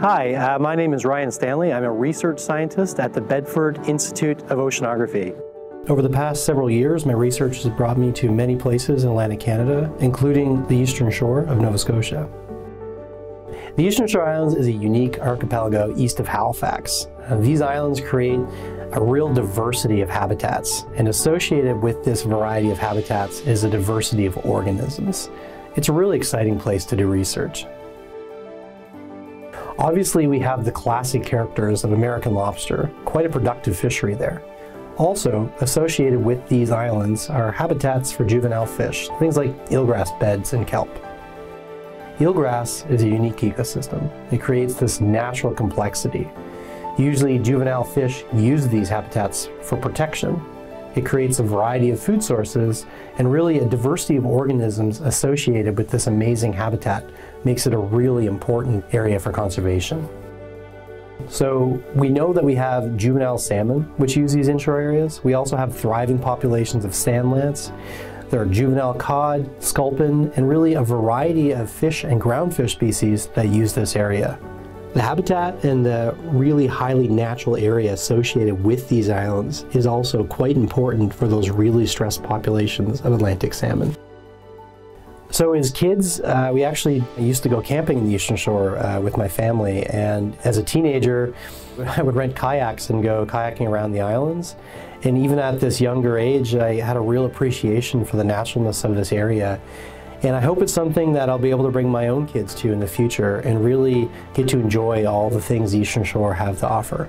Hi, uh, my name is Ryan Stanley. I'm a research scientist at the Bedford Institute of Oceanography. Over the past several years, my research has brought me to many places in Atlantic Canada, including the eastern shore of Nova Scotia. The Eastern Shore Islands is a unique archipelago east of Halifax. Uh, these islands create a real diversity of habitats, and associated with this variety of habitats is a diversity of organisms. It's a really exciting place to do research. Obviously, we have the classic characters of American lobster, quite a productive fishery there. Also, associated with these islands are habitats for juvenile fish, things like eelgrass beds and kelp. Eelgrass is a unique ecosystem. It creates this natural complexity. Usually, juvenile fish use these habitats for protection. It creates a variety of food sources and really a diversity of organisms associated with this amazing habitat makes it a really important area for conservation. So we know that we have juvenile salmon, which use these inshore areas. We also have thriving populations of sand lance. There are juvenile cod, sculpin, and really a variety of fish and groundfish species that use this area. The habitat and the really highly natural area associated with these islands is also quite important for those really stressed populations of Atlantic salmon. So as kids, uh, we actually used to go camping in the Eastern Shore uh, with my family, and as a teenager, I would rent kayaks and go kayaking around the islands. And even at this younger age, I had a real appreciation for the naturalness of this area. And I hope it's something that I'll be able to bring my own kids to in the future and really get to enjoy all the things Eastern Shore have to offer.